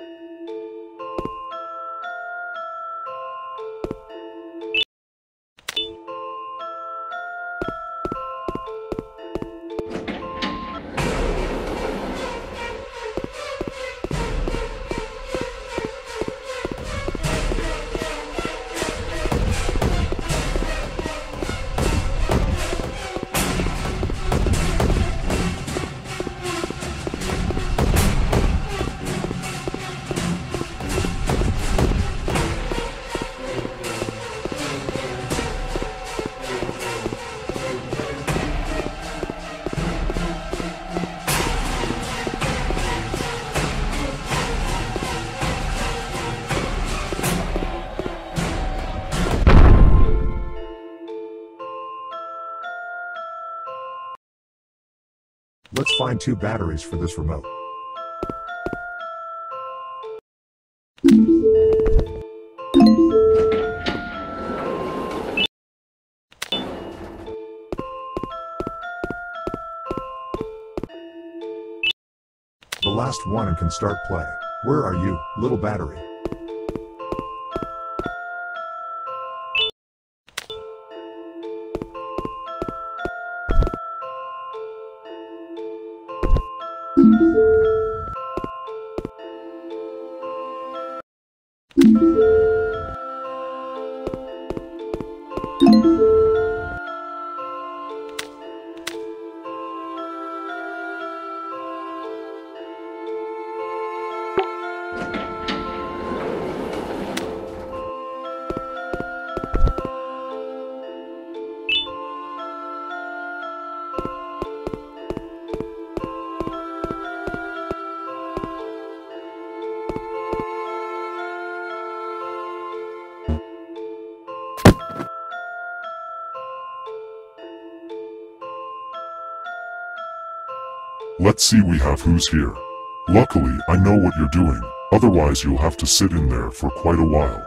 Let's find two batteries for this remote. The last one and can start play. Where are you, little battery? Let's see we have who's here. Luckily, I know what you're doing, otherwise you'll have to sit in there for quite a while.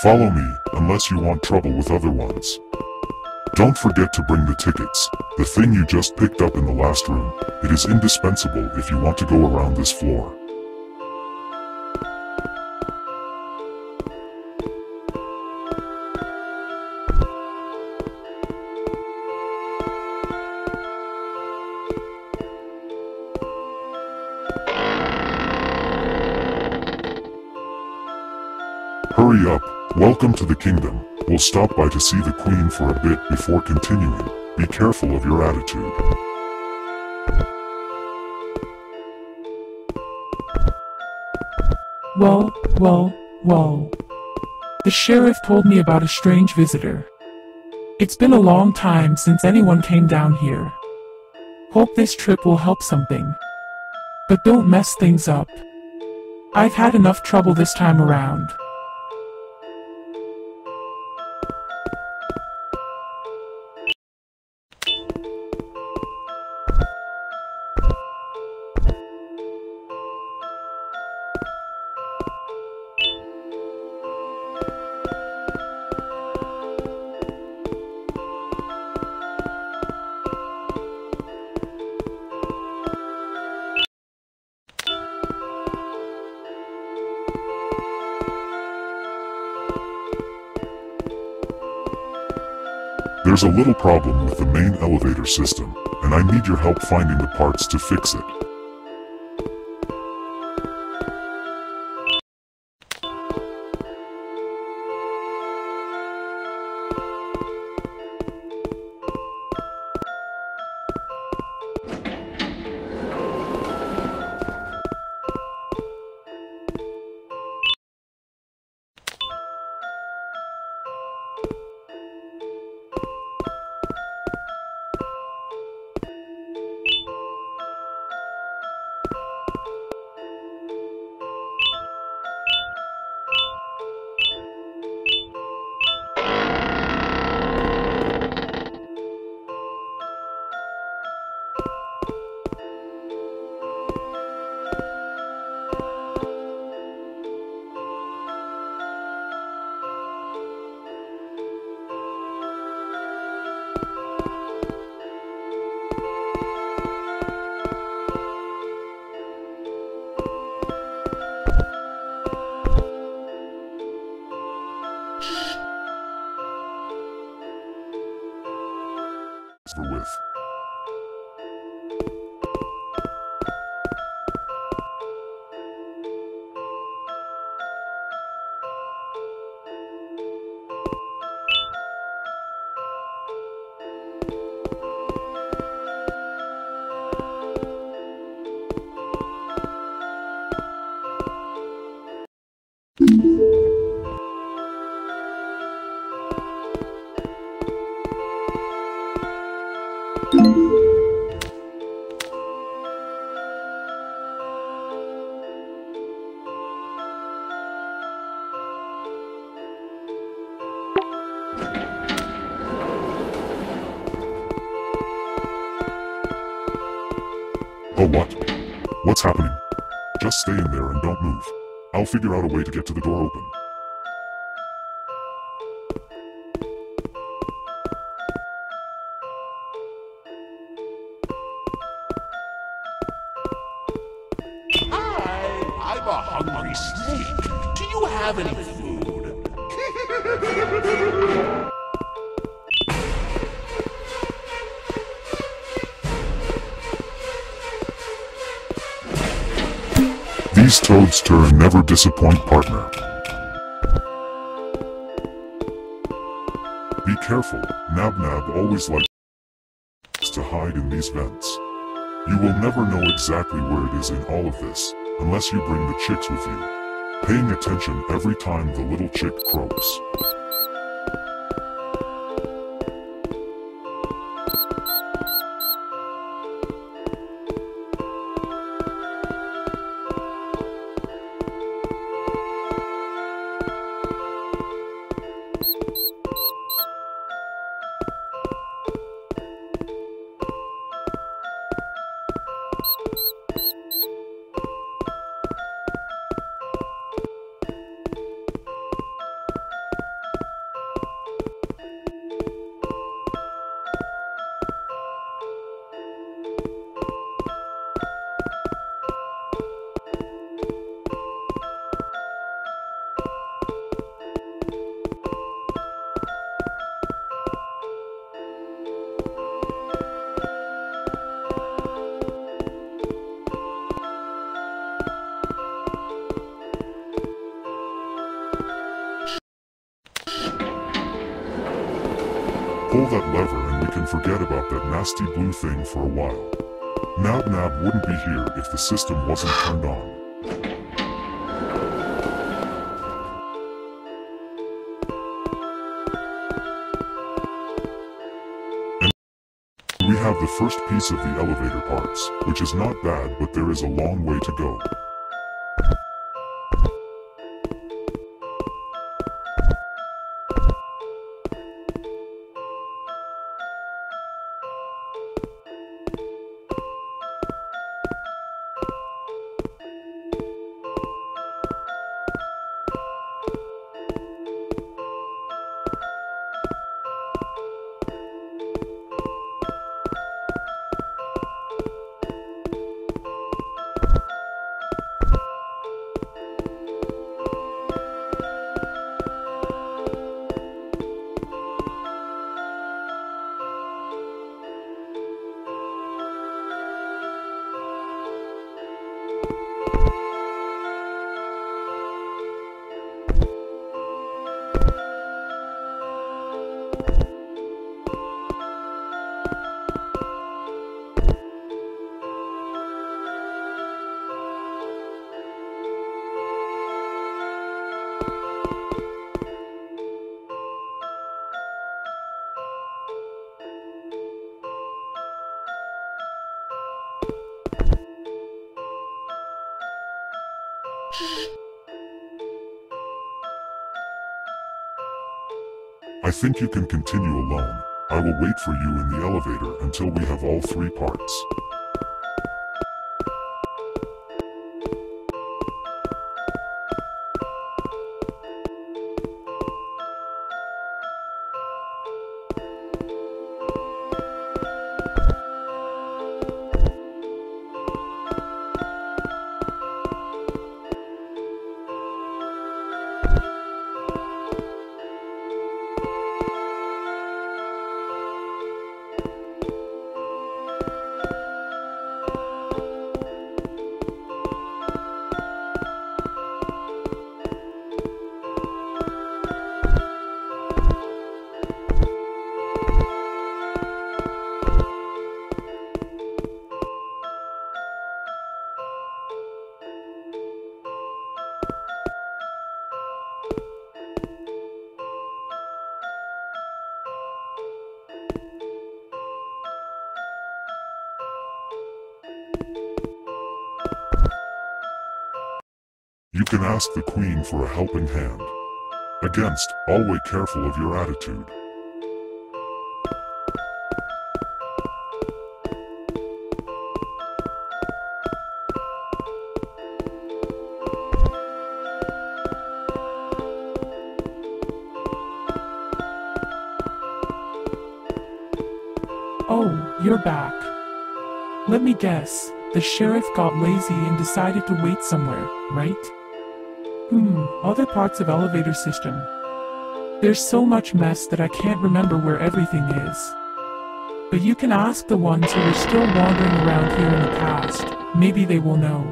Follow me, unless you want trouble with other ones. Don't forget to bring the tickets, the thing you just picked up in the last room. It is indispensable if you want to go around this floor. Welcome to the kingdom. We'll stop by to see the queen for a bit before continuing. Be careful of your attitude. Whoa, whoa, whoa. The sheriff told me about a strange visitor. It's been a long time since anyone came down here. Hope this trip will help something. But don't mess things up. I've had enough trouble this time around. There's a little problem with the main elevator system, and I need your help finding the parts to fix it. I'll figure out a way to get to the door open. These toads turn never disappoint partner. Be careful, Nab Nab always likes to hide in these vents. You will never know exactly where it is in all of this, unless you bring the chicks with you. Paying attention every time the little chick croaks. That nasty blue thing for a while. Nab Nab wouldn't be here if the system wasn't turned on. We have the first piece of the elevator parts, which is not bad but there is a long way to go. I think you can continue alone. I will wait for you in the elevator until we have all three parts. You can ask the Queen for a helping hand. Against, always careful of your attitude. Oh, you're back. Let me guess, the sheriff got lazy and decided to wait somewhere, right? Hmm, other parts of elevator system. There's so much mess that I can't remember where everything is. But you can ask the ones who were still wandering around here in the past, maybe they will know.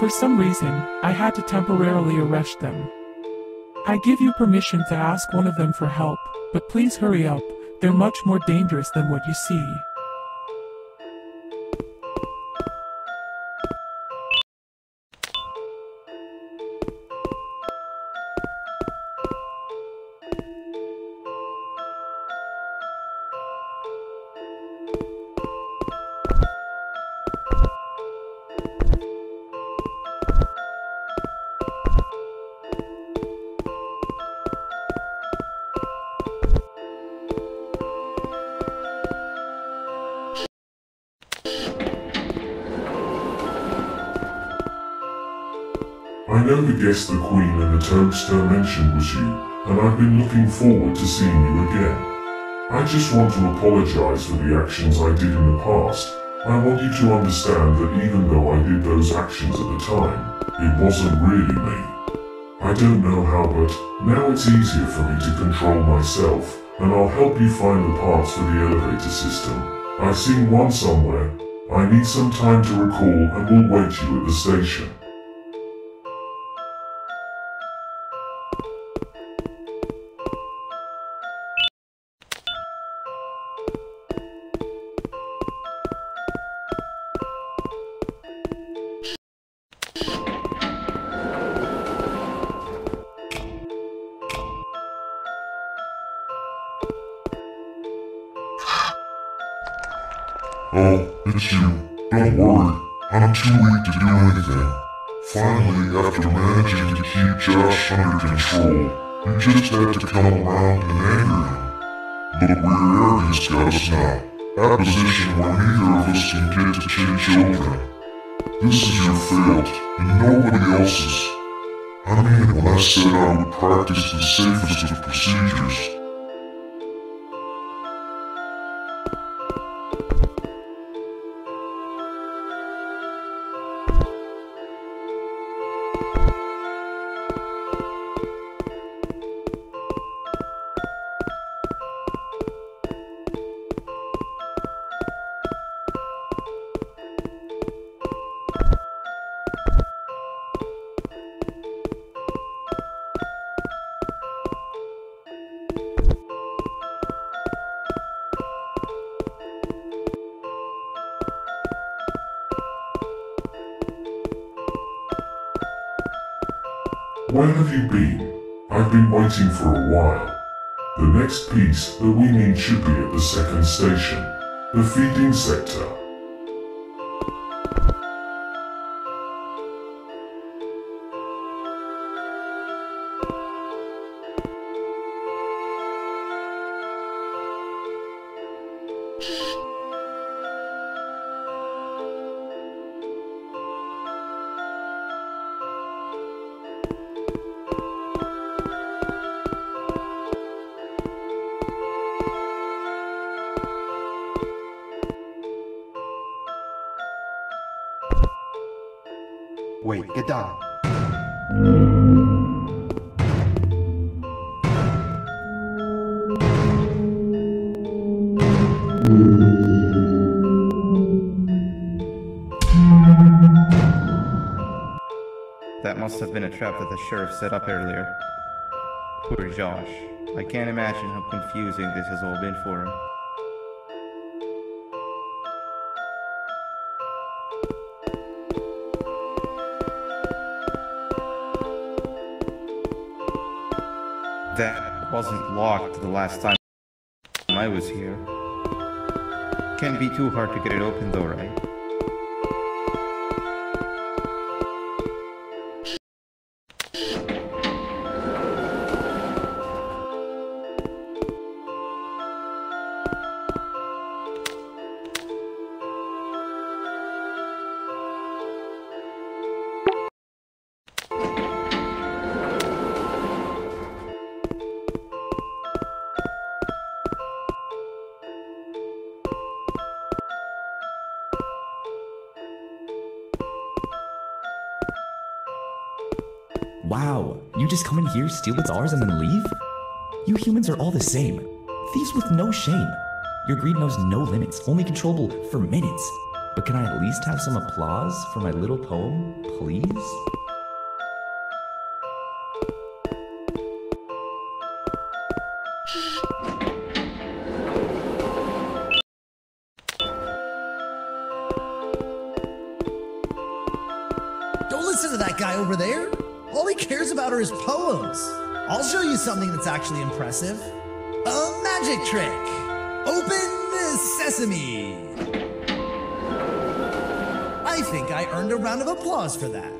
For some reason, I had to temporarily arrest them. I give you permission to ask one of them for help, but please hurry up, they're much more dangerous than what you see. The Queen and the Toadster mentioned was you, and I've been looking forward to seeing you again. I just want to apologize for the actions I did in the past. I want you to understand that even though I did those actions at the time, it wasn't really me. I don't know how, but now it's easier for me to control myself, and I'll help you find the parts for the elevator system. I've seen one somewhere. I need some time to recall and will wait you at the station. After managing to keep Josh under control, you just had to come around and anger him. Look where arrogance got us now. At a position where neither of us can get to change children. This is your fault, and nobody else's. I mean, when I said I would practice the safest of procedures, station, the feeding sector. A trap that the sheriff set up earlier. Poor Josh. I can't imagine how confusing this has all been for him. That wasn't locked the last time I was here. Can't be too hard to get it open though, right? Here, steal what's ours, and then leave? You humans are all the same. Thieves with no shame. Your greed knows no limits, only controllable for minutes. But can I at least have some applause for my little poem, please? Don't listen to that guy over there. All he cares about are his poems. I'll show you something that's actually impressive. A magic trick. Open the sesame. I think I earned a round of applause for that.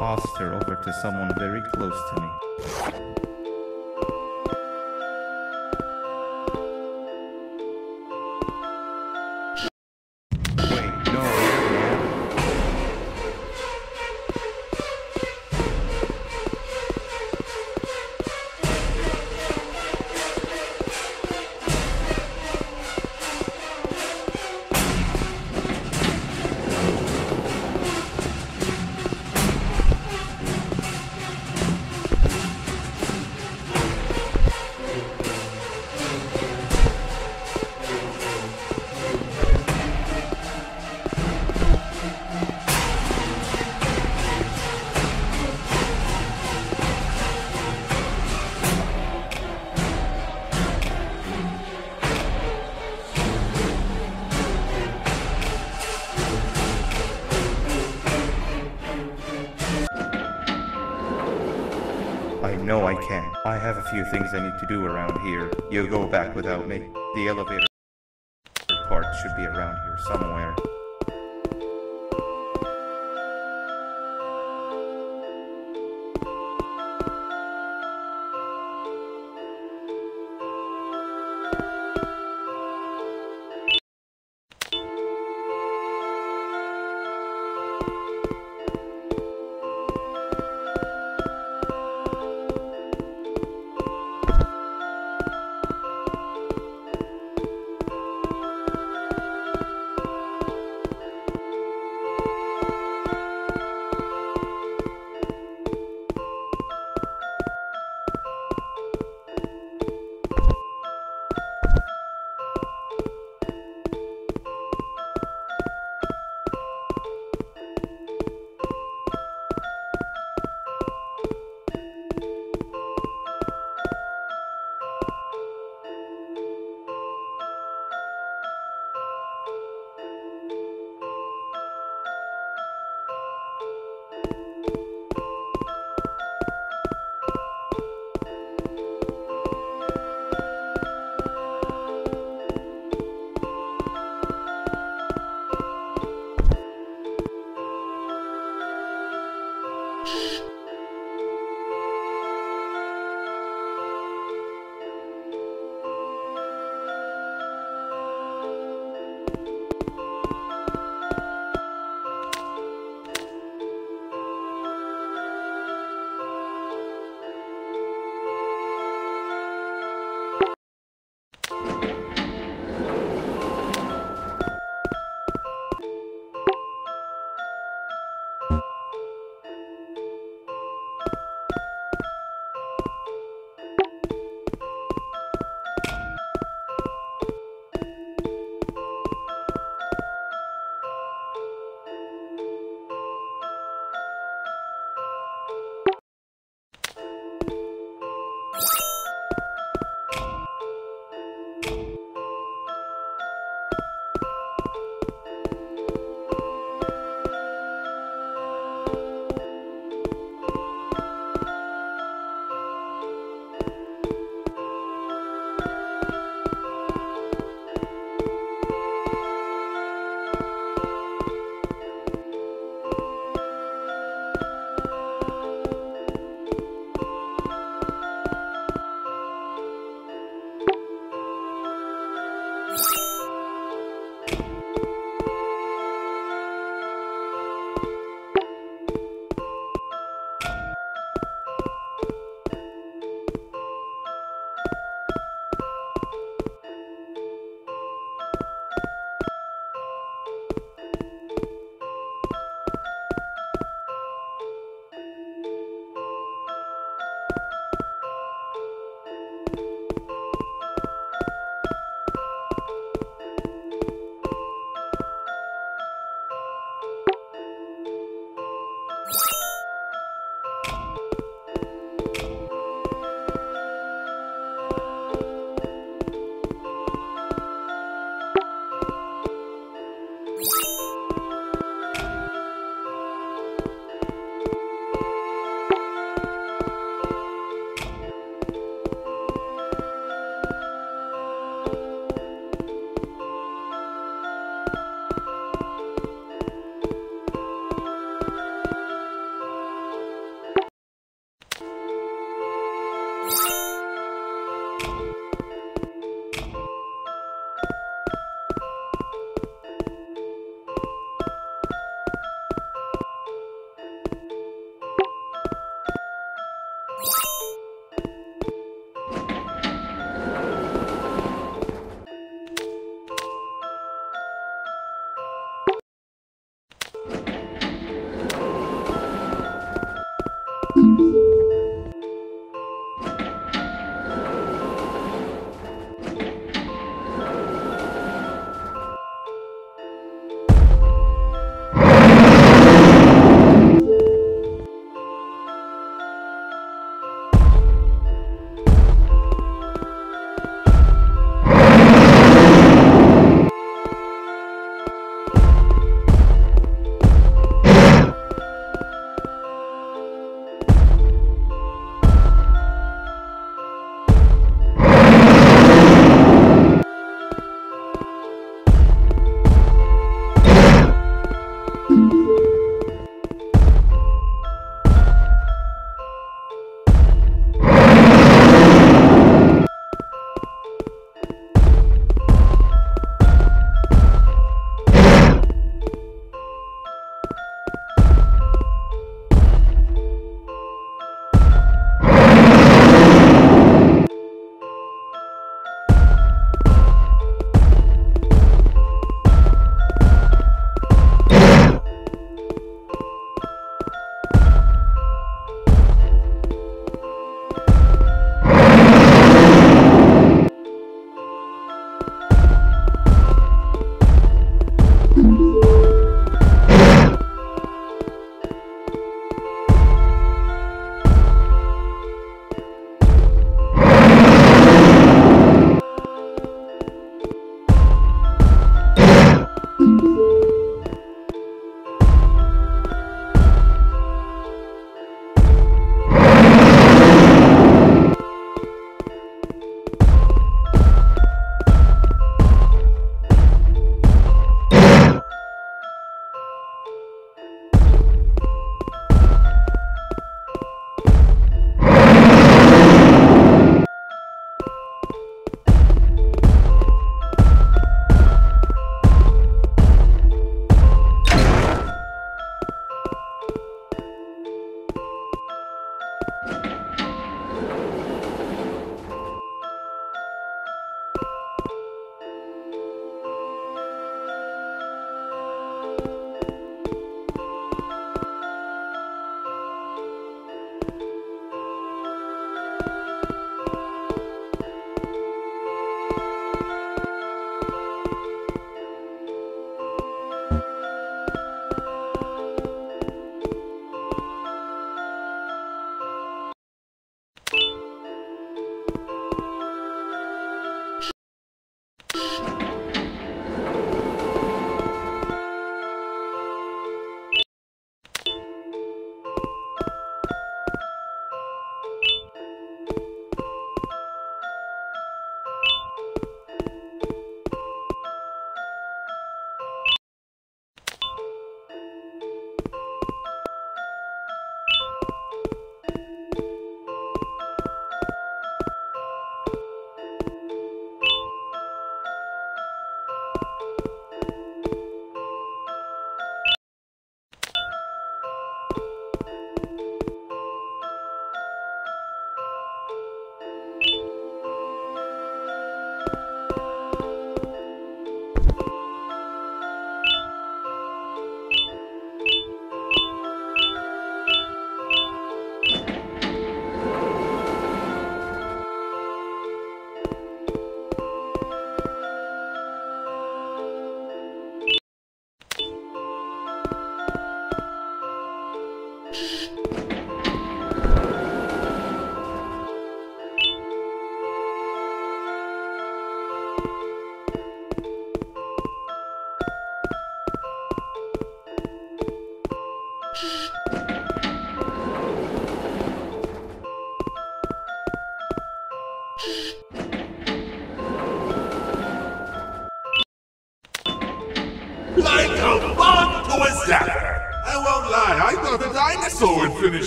This imposter over to someone very close to me. Few things I need to do around here. You'll go back without me. The elevator part should be around here somewhere.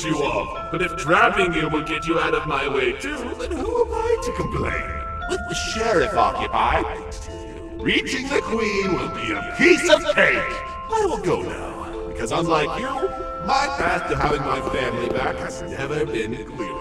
You off. But if trapping you will get you out of my way too, then who am I to complain? With the sheriff occupied, reaching the queen will be a piece of cake! I will go now, because unlike you, my path to having my family back has never been clearer.